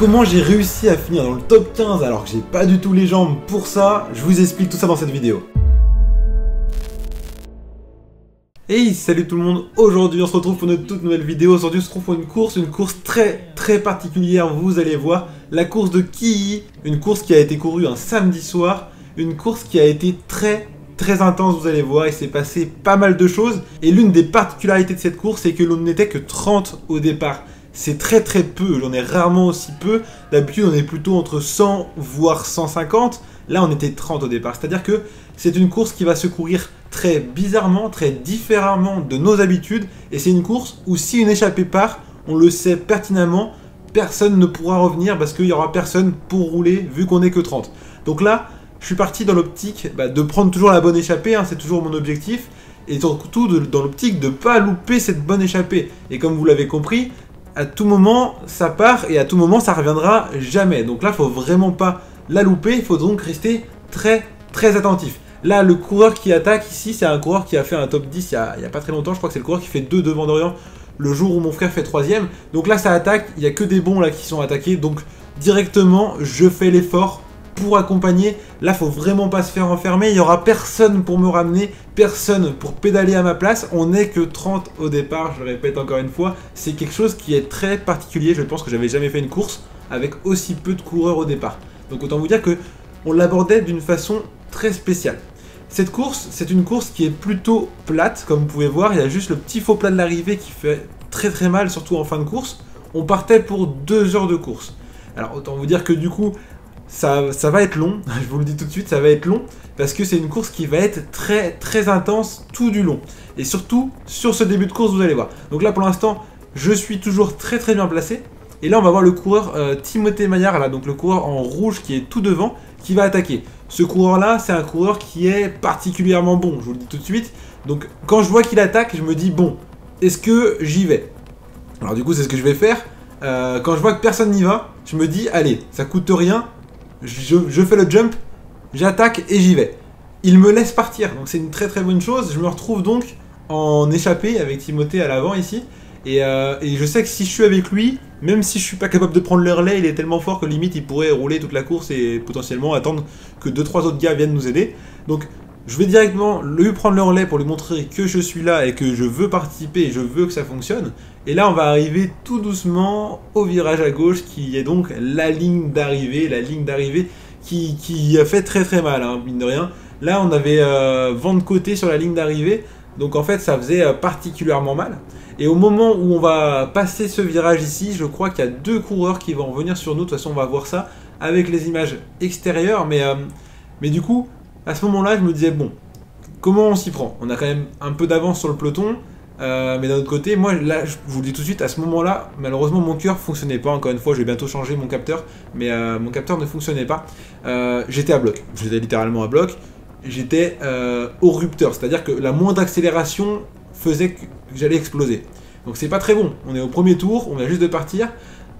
Comment j'ai réussi à finir dans le top 15 alors que j'ai pas du tout les jambes pour ça Je vous explique tout ça dans cette vidéo. Hey, salut tout le monde Aujourd'hui on se retrouve pour une toute nouvelle vidéo. Aujourd'hui on se retrouve pour une course, une course très très particulière, vous allez voir. La course de Kii, une course qui a été courue un samedi soir. Une course qui a été très très intense, vous allez voir, il s'est passé pas mal de choses. Et l'une des particularités de cette course, c'est que l'on n'était que 30 au départ c'est très très peu, j'en ai rarement aussi peu. D'habitude, on est plutôt entre 100 voire 150. Là, on était 30 au départ. C'est-à-dire que c'est une course qui va se courir très bizarrement, très différemment de nos habitudes. Et c'est une course où si une échappée part, on le sait pertinemment, personne ne pourra revenir parce qu'il n'y aura personne pour rouler vu qu'on n'est que 30. Donc là, je suis parti dans l'optique bah, de prendre toujours la bonne échappée, hein, c'est toujours mon objectif. Et surtout dans l'optique de ne pas louper cette bonne échappée. Et comme vous l'avez compris, à tout moment ça part et à tout moment ça reviendra jamais. Donc là, faut vraiment pas la louper, il faut donc rester très très attentif. Là, le coureur qui attaque ici, c'est un coureur qui a fait un top 10 il y a, pas très longtemps. Je crois que c'est le coureur qui fait 2 devant Dorian le jour où mon frère fait 3 Donc là, ça attaque. Il y a que des bons là qui sont attaqués. Donc directement, je fais l'effort accompagner. Là, faut vraiment pas se faire enfermer. Il y aura personne pour me ramener, personne pour pédaler à ma place. On n'est que 30 au départ, je le répète encore une fois. C'est quelque chose qui est très particulier. Je pense que j'avais jamais fait une course avec aussi peu de coureurs au départ. Donc autant vous dire que on l'abordait d'une façon très spéciale. Cette course, c'est une course qui est plutôt plate, comme vous pouvez voir. Il y a juste le petit faux plat de l'arrivée qui fait très très mal, surtout en fin de course. On partait pour deux heures de course. Alors autant vous dire que du coup, ça, va être long, je vous le dis tout de suite, ça va être long, parce que c'est une course qui va être très très intense tout du long. Et surtout, sur ce début de course, vous allez voir. Donc là, pour l'instant, je suis toujours très très bien placé. Et là, on va voir le coureur euh, Timothée Maillard, là, donc le coureur en rouge qui est tout devant, qui va attaquer. Ce coureur-là, c'est un coureur qui est particulièrement bon, je vous le dis tout de suite. Donc quand je vois qu'il attaque, je me dis, bon, est-ce que j'y vais? Alors du coup, c'est ce que je vais faire. Euh, quand je vois que personne n'y va, je me dis, allez, ça coûte rien, je, fais le jump, j'attaque et j'y vais. Il me laisse partir, donc c'est une très très bonne chose. Je me retrouve donc en échappée avec Timothée à l'avant ici. Euh, et, je sais que si je suis avec lui, même si je suis pas capable de prendre le relais, il est tellement fort que limite il pourrait rouler toute la course et potentiellement attendre que 2-3 autres gars viennent nous aider. Donc je vais directement lui prendre le relais pour lui montrer que je suis là et que je veux participer et je veux que ça fonctionne. Et là, on va arriver tout doucement au virage à gauche qui est donc la ligne d'arrivée, la ligne d'arrivée qui, a fait très très mal, hein, mine de rien. Là, on avait euh, vent de côté sur la ligne d'arrivée, donc en fait, ça faisait euh, particulièrement mal. Et au moment où on va passer ce virage ici, je crois qu'il y a deux coureurs qui vont venir sur nous. De toute façon, on va voir ça avec les images extérieures. Mais, euh, mais du coup, à ce moment-là, je me disais, bon, comment on s'y prend? On a quand même un peu d'avance sur le peloton. Euh, mais d'un autre côté, moi, là, je vous le dis tout de suite, à ce moment-là, malheureusement, mon cœur fonctionnait pas. Encore une fois, je vais bientôt changer mon capteur, mais euh, mon capteur ne fonctionnait pas. Euh, j'étais à bloc, j'étais littéralement à bloc. J'étais au rupteur, c'est-à-dire que la moindre accélération faisait que j'allais exploser. Donc c'est pas très bon. On est au premier tour, on vient juste de partir.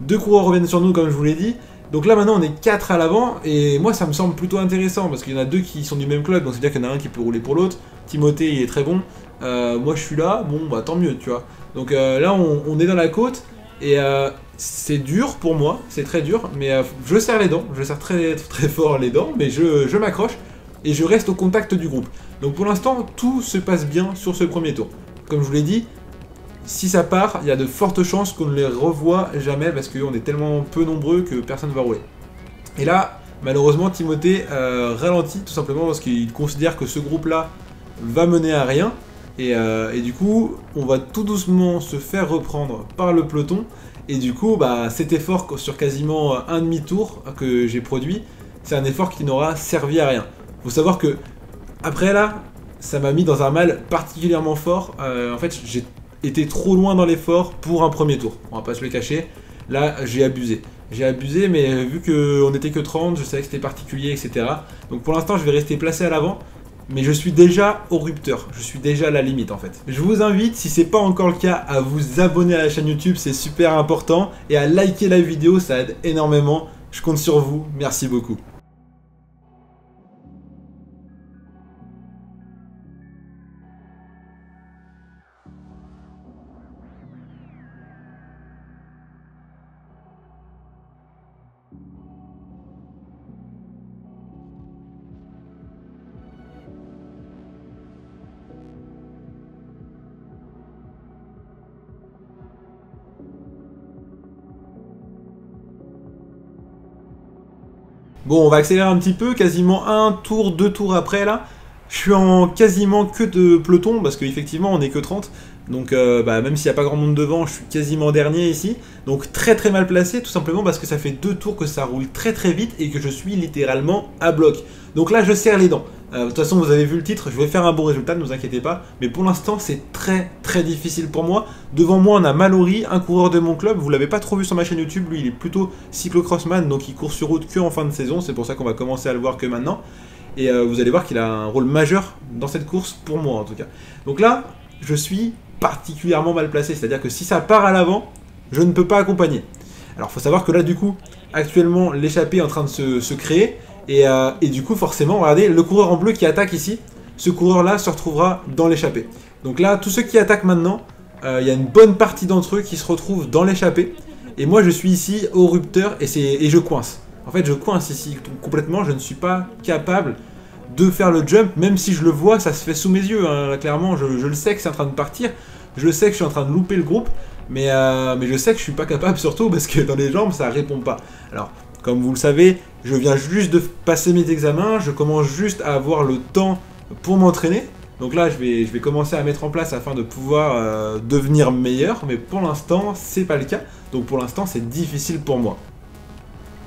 Deux coureurs reviennent sur nous, comme je vous l'ai dit. Donc là maintenant on est 4 à l'avant et moi ça me semble plutôt intéressant parce qu'il y en a deux qui sont du même club donc c'est-à-dire qu'il y en a un qui peut rouler pour l'autre. Timothée il est très bon, euh, moi je suis là, bon bah tant mieux tu vois. Donc euh, là on, est dans la côte et euh, c'est dur pour moi, c'est très dur mais je serre les dents, je serre très très fort les dents mais je, je m'accroche et je reste au contact du groupe. Donc pour l'instant tout se passe bien sur ce premier tour. Comme je vous l'ai dit, si ça part, il y a de fortes chances qu'on ne les revoie jamais parce qu'on est tellement peu nombreux que personne ne va rouler. Et là, malheureusement, Timothée euh, ralentit tout simplement parce qu'il considère que ce groupe-là va mener à rien. Euh, et, du coup, on va tout doucement se faire reprendre par le peloton. Et du coup, bah, cet effort sur quasiment un demi-tour que j'ai produit, c'est un effort qui n'aura servi à rien. Faut savoir que, après là, ça m'a mis dans un mal particulièrement fort. Euh, en fait, j'ai était trop loin dans l'effort pour un premier tour. On va pas se le cacher. Là, j'ai abusé. J'ai abusé, mais vu qu'on n'était que 30, je savais que c'était particulier, etc. Donc pour l'instant, je vais rester placé à l'avant. Mais je suis déjà au rupteur, je suis déjà à la limite en fait. Je vous invite, si c'est pas encore le cas, à vous abonner à la chaîne YouTube, c'est super important, et à liker la vidéo, ça aide énormément. Je compte sur vous, merci beaucoup. Bon, on va accélérer un petit peu, quasiment un tour, deux tours après là. Je suis en quasiment que de peloton, parce qu'effectivement on est que 30. Donc euh, bah, même s'il n'y a pas grand monde devant, je suis quasiment dernier ici. Donc très très mal placé, tout simplement parce que ça fait deux tours que ça roule très très vite et que je suis littéralement à bloc. Donc là je serre les dents. Euh, de toute façon vous avez vu le titre, je vais faire un bon résultat, ne vous inquiétez pas. Mais pour l'instant c'est très très difficile pour moi. Devant moi on a Mallory, un coureur de mon club. Vous l'avez pas trop vu sur ma chaîne YouTube, lui il est plutôt cyclocrossman, donc il court sur route que en fin de saison. C'est pour ça qu'on va commencer à le voir que maintenant. Et euh, vous allez voir qu'il a un rôle majeur dans cette course, pour moi en tout cas. Donc là, je suis particulièrement mal placé. C'est-à-dire que si ça part à l'avant, je ne peux pas accompagner. Alors, faut savoir que là, du coup, actuellement, l'échappée est en train de se, créer. Euh, et, du coup, forcément, regardez, le coureur en bleu qui attaque ici, ce coureur-là se retrouvera dans l'échappée. Donc là, tous ceux qui attaquent maintenant, euh, il y a une bonne partie d'entre eux qui se retrouvent dans l'échappée. Et moi, je suis ici au rupteur et, et je coince. En fait, je coince ici complètement. Je ne suis pas capable de faire le jump, même si je le vois, ça se fait sous mes yeux. Hein. Clairement, je, le sais que c'est en train de partir. Je sais que je suis en train de louper le groupe. Mais, euh, mais je sais que je suis pas capable, surtout parce que dans les jambes, ça répond pas. Alors, comme vous le savez, je viens juste de passer mes examens. Je commence juste à avoir le temps pour m'entraîner. Donc là, je vais, commencer à mettre en place afin de pouvoir euh, devenir meilleur. Mais pour l'instant, c'est pas le cas. Donc pour l'instant, c'est difficile pour moi.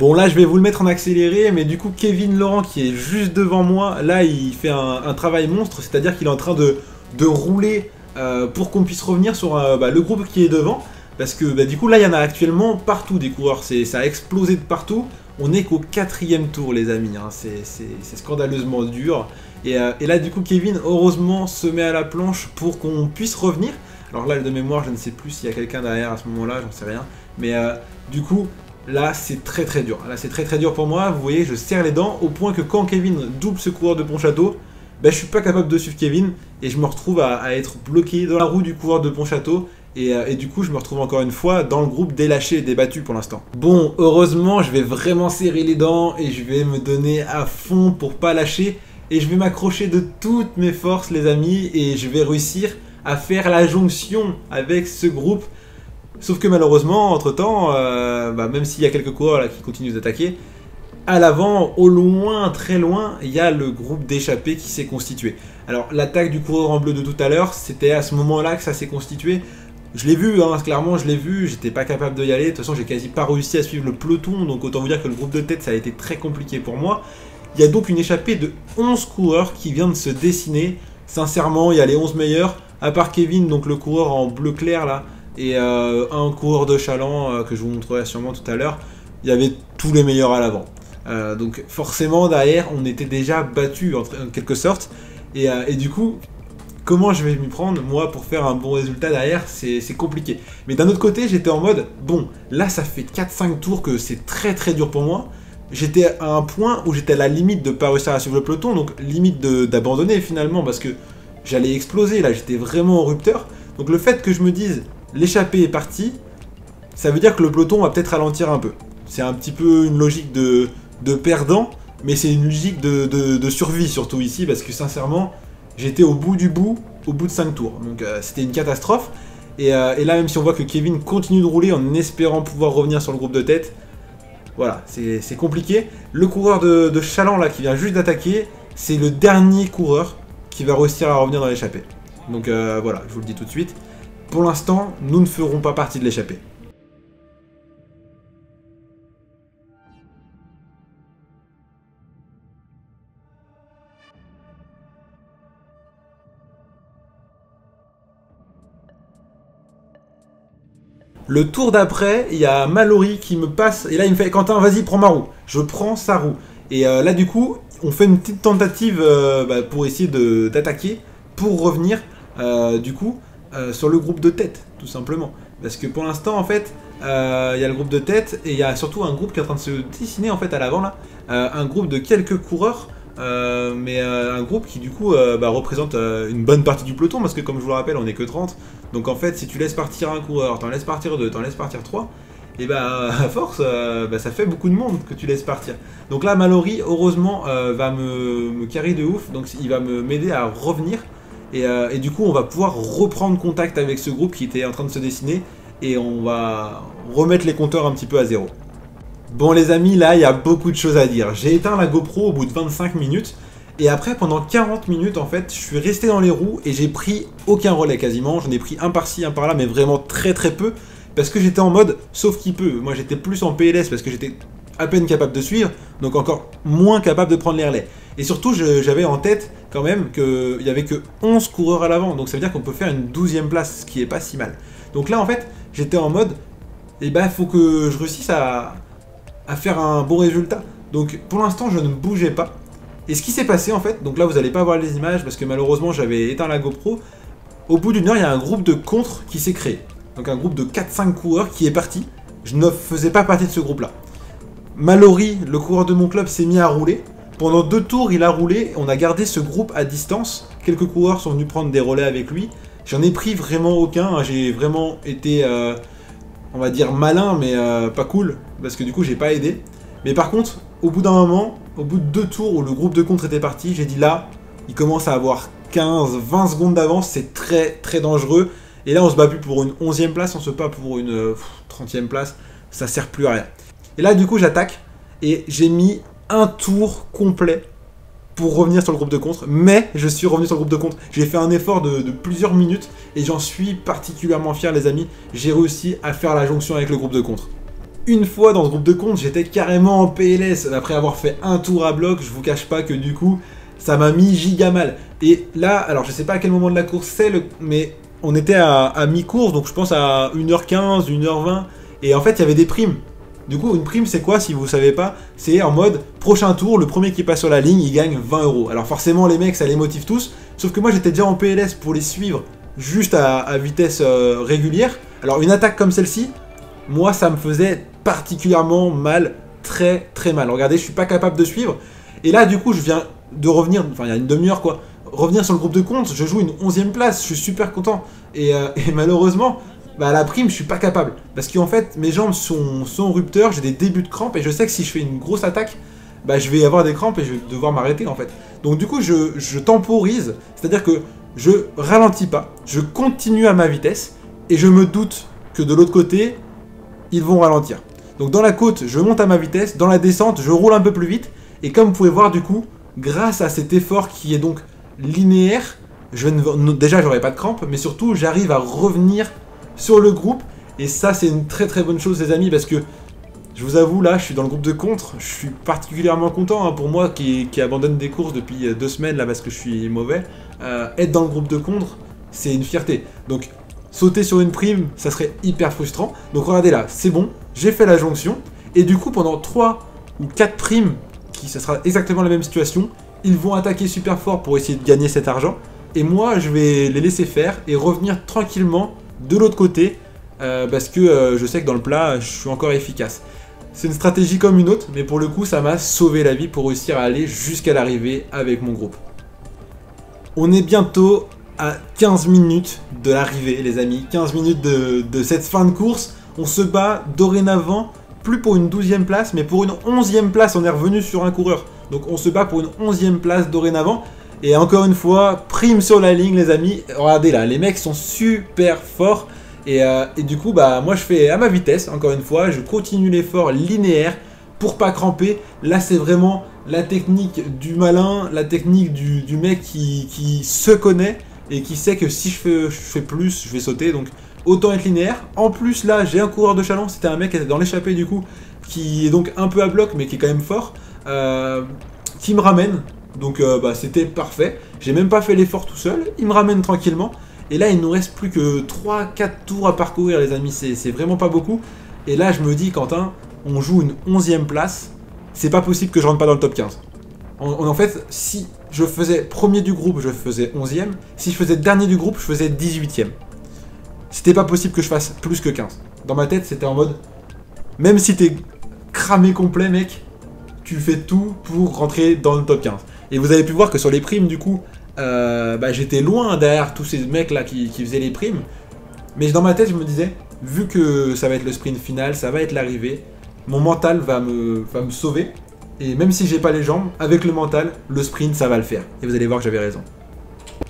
Bon là je vais vous le mettre en accéléré, mais du coup Kevin Laurent qui est juste devant moi, là il fait un, travail monstre, c'est-à-dire qu'il est en train de, rouler euh, pour qu'on puisse revenir sur euh, bah, le groupe qui est devant. Parce que bah, du coup là il y en a actuellement partout des coureurs, ça a explosé de partout. On est qu'au quatrième tour les amis, hein. c'est scandaleusement dur. Euh, et, là du coup Kevin heureusement se met à la planche pour qu'on puisse revenir. Alors là de mémoire je ne sais plus s'il y a quelqu'un derrière à ce moment là, j'en sais rien. Mais du coup Là, c'est très très dur. Là, c'est très très dur pour moi. Vous voyez, je serre les dents au point que quand Kevin double ce coureur de Pontchâteau, ben, je suis pas capable de suivre Kevin et je me retrouve à, être bloqué dans la roue du coureur de Pontchâteau. Et, euh, et, du coup, je me retrouve encore une fois dans le groupe délâché et débattu pour l'instant. Bon, heureusement, je vais vraiment serrer les dents et je vais me donner à fond pour pas lâcher. Et je vais m'accrocher de toutes mes forces, les amis, et je vais réussir à faire la jonction avec ce groupe Sauf que malheureusement, entre-temps, euh, bah, même s'il y a quelques coureurs qui continuent d'attaquer, à l'avant, au loin, très loin, il y a le groupe d'échappés qui s'est constitué. Alors l'attaque du coureur en bleu de tout à l'heure, c'était à ce moment-là que ça s'est constitué. Je l'ai vu, hein, clairement je l'ai vu, j'étais pas capable d'y aller, de toute façon j'ai quasi pas réussi à suivre le peloton, donc autant vous dire que le groupe de tête ça a été très compliqué pour moi. Il y a donc une échappée de 11 coureurs qui vient de se dessiner, sincèrement il y a les 11 meilleurs, à part Kevin, donc le coureur en bleu clair là, et euh, un coureur de chaland euh, que je vous montrerai sûrement tout à l'heure, il y avait tous les meilleurs à l'avant. Euh, donc forcément derrière on était déjà battu en, quelque sorte et, du coup comment je vais m'y prendre moi pour faire un bon résultat derrière c'est compliqué. Mais d'un autre côté j'étais en mode bon là ça fait 4-5 tours que c'est très très dur pour moi. J'étais à un point où j'étais à la limite de pas réussir à suivre le peloton donc limite d'abandonner finalement parce que j'allais exploser là j'étais vraiment en rupteur. Donc le fait que je me dise l'échappée est partie, ça veut dire que le peloton va peut-être ralentir un peu. C'est un petit peu une logique de, perdant, mais c'est une logique de, survie surtout ici, parce que sincèrement, j'étais au bout du bout, au bout de 5 tours. Donc euh, c'était une catastrophe. Euh, et, là, même si on voit que Kevin continue de rouler en espérant pouvoir revenir sur le groupe de tête, voilà, c'est compliqué. Le coureur de, Chaland, là, qui vient juste d'attaquer, c'est le dernier coureur qui va réussir à revenir dans l'échappée. Donc euh, voilà, je vous le dis tout de suite. Pour l'instant, nous ne ferons pas partie de l'échappée. Le tour d'après, il y a Mallory qui me passe, et là il me fait Quentin, vas-y, prends ma roue. Je prends sa roue. Et euh, là, du coup, on fait une petite tentative euh, bah, pour essayer d'attaquer, pour revenir, euh, du coup, sur le groupe de tête, tout simplement. Parce que pour l'instant, en fait, il y a le groupe de tête et il y a surtout un groupe qui est en train de se dessiner en fait à l'avant là. Un groupe de quelques coureurs, mais un groupe qui du coup bah, représente une bonne partie du peloton parce que comme je vous le rappelle, on n'est que 30. Donc en fait, si tu laisses partir un coureur, t'en laisses partir deux, t'en laisses partir trois, et bah à force, bah, ça fait beaucoup de monde que tu laisses partir. Donc là, Mallory, heureusement, va me, me carrer de ouf, donc il va m'aider à revenir euh, et, du coup, on va pouvoir reprendre contact avec ce groupe qui était en train de se dessiner et on va remettre les compteurs un petit peu à zéro. Bon les amis, là il y a beaucoup de choses à dire. J'ai éteint la GoPro au bout de 25 minutes. Et après, pendant 40 minutes, en fait, je suis resté dans les roues et j'ai pris aucun relais quasiment. J'en ai pris un par-ci, un par-là, mais vraiment très très peu. Parce que j'étais en mode sauf qui peut. Moi j'étais plus en PLS parce que j'étais à peine capable de suivre, donc encore moins capable de prendre les relais. Et surtout, j'avais en tête quand même qu'il y avait que 11 coureurs à l'avant, donc ça veut dire qu'on peut faire une 12ème place, ce qui est pas si mal. Donc là, en fait, j'étais en mode, eh ben, faut que je réussisse à faire un bon résultat. Donc pour l'instant, je ne bougeais pas. Et ce qui s'est passé en fait, donc là vous n'allez pas voir les images parce que malheureusement j'avais éteint la GoPro. Au bout d'une heure, il y a un groupe de contre qui s'est créé. Donc un groupe de 4-5 coureurs qui est parti. Je ne faisais pas partie de ce groupe là. Mallory, le coureur de mon club, s'est mis à rouler. Pendant deux tours, il a roulé. On a gardé ce groupe à distance. Quelques coureurs sont venus prendre des relais avec lui. J'en ai pris vraiment aucun. Hein. J'ai vraiment été, euh, on va dire, malin, mais euh, pas cool. Parce que du coup, j'ai pas aidé. Mais par contre, au bout d'un moment, au bout de deux tours où le groupe de contre était parti, j'ai dit là, il commence à avoir 15, 20 secondes d'avance. C'est très, très dangereux. Et là, on se bat plus pour une 11e place, on se bat pour une 30e place. Ça sert plus à rien. Et là, du coup, j'attaque. Et j'ai mis un tour complet pour revenir sur le groupe de contre, mais je suis revenu sur le groupe de contre. J'ai fait un effort de, plusieurs minutes et j'en suis particulièrement fier, les amis. J'ai réussi à faire la jonction avec le groupe de contre. Une fois dans ce groupe de contre, j'étais carrément en PLS. Après avoir fait un tour à bloc, je vous cache pas que du coup, ça m'a mis giga mal. Et là, alors je sais pas à quel moment de la course c'est, mais on était à, à mi-course, donc je pense à 1h15, 1h20. Et en fait, il y avait des primes. Du coup, une prime, c'est quoi si vous savez pas? C'est en mode prochain tour, le premier qui passe sur la ligne, il gagne 20 euros. Alors forcément, les mecs, ça les motive tous. Sauf que moi, j'étais déjà en PLS pour les suivre juste à, vitesse euh, régulière. Alors une attaque comme celle-ci, moi, ça me faisait particulièrement mal, très très mal. Regardez, je suis pas capable de suivre. Et là, du coup, je viens de revenir, enfin, il y a une demi-heure quoi, revenir sur le groupe de compte. Je joue une 11ème place, je suis super content. Et, euh, malheureusement, bah la prime, je suis pas capable. Parce qu'en fait, mes jambes sont, sont rupteurs, j'ai des débuts de crampes, et je sais que si je fais une grosse attaque, bah je vais avoir des crampes et je vais devoir m'arrêter en fait. Donc du coup, je, je temporise, c'est-à-dire que je ralentis pas, je continue à ma vitesse, et je me doute que de l'autre côté, ils vont ralentir. Donc dans la côte, je monte à ma vitesse, dans la descente, je roule un peu plus vite, et comme vous pouvez voir du coup, grâce à cet effort qui est donc linéaire, je ne, déjà j'aurai pas de crampes, mais surtout j'arrive à revenir sur le groupe. Et ça, c'est une très très bonne chose, les amis, parce que je vous avoue, là, je suis dans le groupe de contre. Je suis particulièrement content hein, pour moi qui, abandonne des courses depuis euh, deux semaines là parce que je suis mauvais. Euh, être dans le groupe de contre, c'est une fierté. Donc, sauter sur une prime, ça serait hyper frustrant. Donc, regardez là, c'est bon, j'ai fait la jonction. Et du coup, pendant 3 ou 4 primes, qui ce sera exactement la même situation, ils vont attaquer super fort pour essayer de gagner cet argent. Et moi, je vais les laisser faire et revenir tranquillement de l'autre côté, euh, parce que euh, je sais que dans le plat, je suis encore efficace. C'est une stratégie comme une autre, mais pour le coup, ça m'a sauvé la vie pour réussir à aller jusqu'à l'arrivée avec mon groupe. On est bientôt à 15 minutes de l'arrivée, les amis. 15 minutes de, cette fin de course. On se bat dorénavant, plus pour une 12e place, mais pour une 11e place. On est revenu sur un coureur. Donc on se bat pour une 11e place dorénavant. Et encore une fois, prime sur la ligne, les amis. Regardez là, les mecs sont super forts. Euh, et, du coup, bah, moi je fais à ma vitesse, encore une fois. Je continue l'effort linéaire pour pas cramper. Là, c'est vraiment la technique du malin, la technique du, mec qui, se connaît et qui sait que si je fais, plus, je vais sauter. Donc, autant être linéaire. En plus, là, j'ai un coureur de chalon. C'était un mec qui était dans l'échappée, du coup, qui est donc un peu à bloc, mais qui est quand même fort. Euh, qui me ramène donc euh, bah, c'était parfait. J'ai même pas fait l'effort tout seul. Il me ramène tranquillement. Et là, il nous reste plus que 3-4 tours à parcourir, les amis. C'est vraiment pas beaucoup. Et là, je me dis, Quentin, on joue une 11ème place. C'est pas possible que je rentre pas dans le top 15. En, en, fait, si je faisais premier du groupe, je faisais 11ème. Si je faisais dernier du groupe, je faisais 18ème. C'était pas possible que je fasse plus que 15. Dans ma tête, c'était en mode. Même si t'es cramé complet, mec, tu fais tout pour rentrer dans le top 15. Et vous avez pu voir que sur les primes, du coup, euh, bah, j'étais loin derrière tous ces mecs là qui, faisaient les primes. Mais dans ma tête, je me disais, vu que ça va être le sprint final, ça va être l'arrivée, mon mental va me sauver. Et même si j'ai pas les jambes, avec le mental, le sprint, ça va le faire. Et vous allez voir que j'avais raison.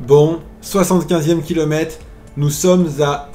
Bon, 75e kilomètre, nous sommes à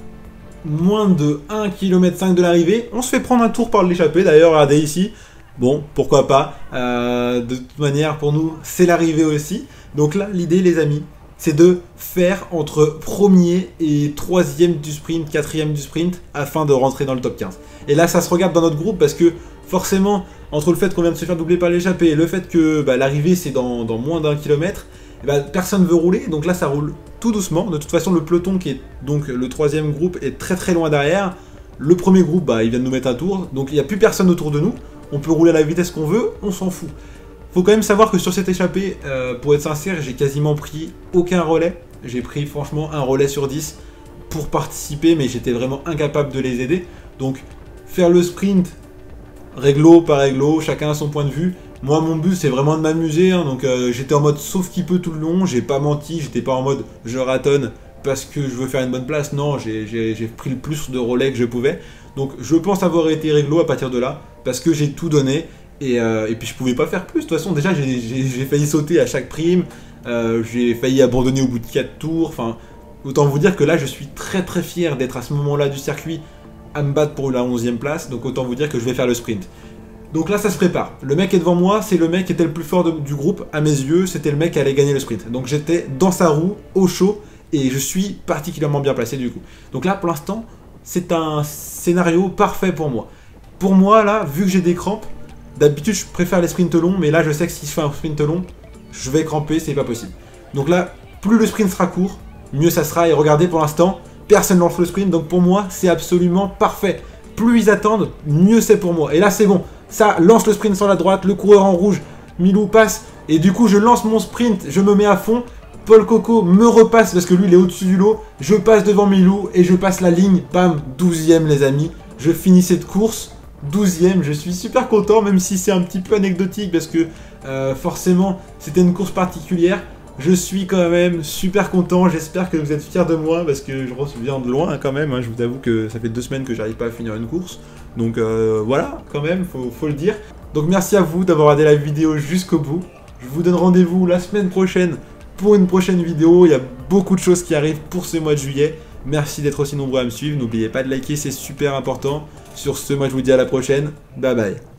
moins de 1 km 5 de l'arrivée. On se fait prendre un tour par l'échappée d'ailleurs, regardez ici. Bon, pourquoi pas. Euh, de toute manière, pour nous, c'est l'arrivée aussi. Donc là, l'idée, les amis, c'est de faire entre premier et troisième du sprint, quatrième du sprint, afin de rentrer dans le top 15. Et là, ça se regarde dans notre groupe parce que forcément, entre le fait qu'on vient de se faire doubler par l'échappée et le fait que bah, l'arrivée c'est dans, moins d'un kilomètre, eh bah, personne veut rouler, donc là ça roule tout doucement. De toute façon, le peloton qui est donc le troisième groupe est très très loin derrière. Le premier groupe, bah, il vient de nous mettre un tour, donc il n'y a plus personne autour de nous. On peut rouler à la vitesse qu'on veut, on s'en fout. Faut quand même savoir que sur cette échappée, euh, pour être sincère, j'ai quasiment pris aucun relais. J'ai pris franchement un relais sur 10 pour participer, mais j'étais vraiment incapable de les aider. Donc faire le sprint, réglo par réglo, chacun a son point de vue. Moi, mon but, c'est vraiment de m'amuser. Hein. donc euh, j'étais en mode sauf qui peut tout le long. J'ai pas menti, j'étais pas en mode je ratonne parce que je veux faire une bonne place. Non, j'ai pris le plus de relais que je pouvais. Donc je pense avoir été réglo à partir de là parce que j'ai tout donné. Euh, et, puis je pouvais pas faire plus. De toute façon, déjà, j'ai failli sauter à chaque prime. Euh, j'ai failli abandonner au bout de 4 tours. Enfin, autant vous dire que là, je suis très très fier d'être à ce moment-là du circuit à me battre pour la 11ème place. Donc autant vous dire que je vais faire le sprint. Donc là, ça se prépare. Le mec est devant moi, c'est le mec qui était le plus fort du groupe, à mes yeux, c'était le mec qui allait gagner le sprint. Donc j'étais dans sa roue, au chaud, et je suis particulièrement bien placé du coup. Donc là, pour l'instant, c'est un scénario parfait pour moi. Pour moi, là, vu que j'ai des crampes, D'habitude, je préfère les sprints longs, mais là, je sais que si je fais un sprint long, je vais cramper, c'est pas possible. Donc là, plus le sprint sera court, mieux ça sera. Et regardez, pour l'instant, personne lance le sprint, donc pour moi, c'est absolument parfait. Plus ils attendent, mieux c'est pour moi. Et là, c'est bon. Ça lance le sprint sur la droite, le coureur en rouge, Milou passe, et du coup, je lance mon sprint, je me mets à fond. Paul Coco me repasse parce que lui il est au-dessus du lot. Je passe devant Milou et je passe la ligne. Bam, 12ème les amis. Je finis cette course. 12ème, je suis super content, même si c'est un petit peu anecdotique parce que euh, forcément c'était une course particulière. Je suis quand même super content, j'espère que vous êtes fiers de moi parce que je reviens de loin quand même. Hein. Je vous avoue que ça fait deux semaines que j'arrive pas à finir une course. Donc euh, voilà, quand même, faut, faut le dire. Donc merci à vous d'avoir regardé la vidéo jusqu'au bout. Je vous donne rendez-vous la semaine prochaine pour une prochaine vidéo. Il y a beaucoup de choses qui arrivent pour ce mois de juillet. Merci d'être aussi nombreux à me suivre. N'oubliez pas de liker, c'est super important. Sur ce, moi je vous dis à la prochaine. Bye bye.